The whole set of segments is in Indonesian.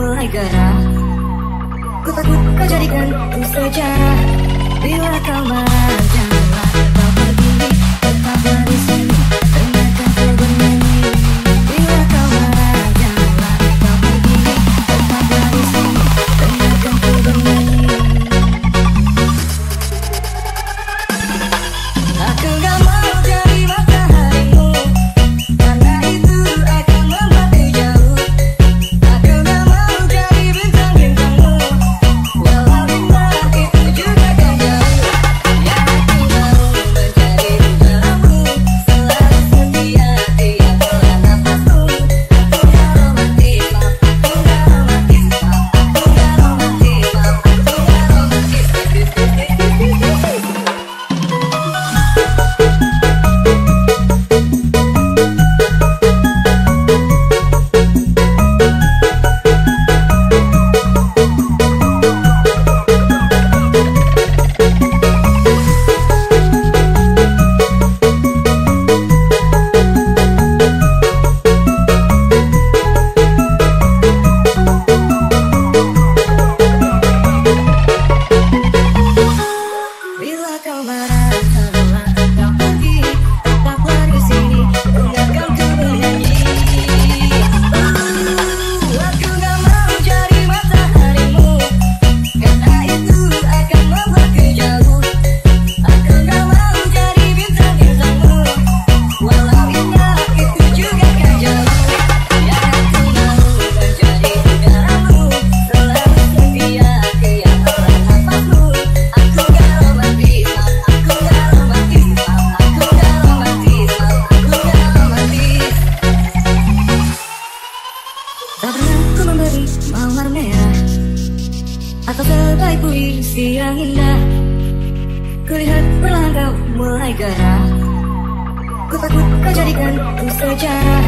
mulai gerak. Ku takut kau jadikan sejarah Bila kau marah kamar merah ya. Atau sebaik puisi yang indah. Kulihat berlangkah mulai gerak. Ku takut kau jadikan ku sejarah.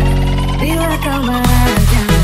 Bila kau marah jangan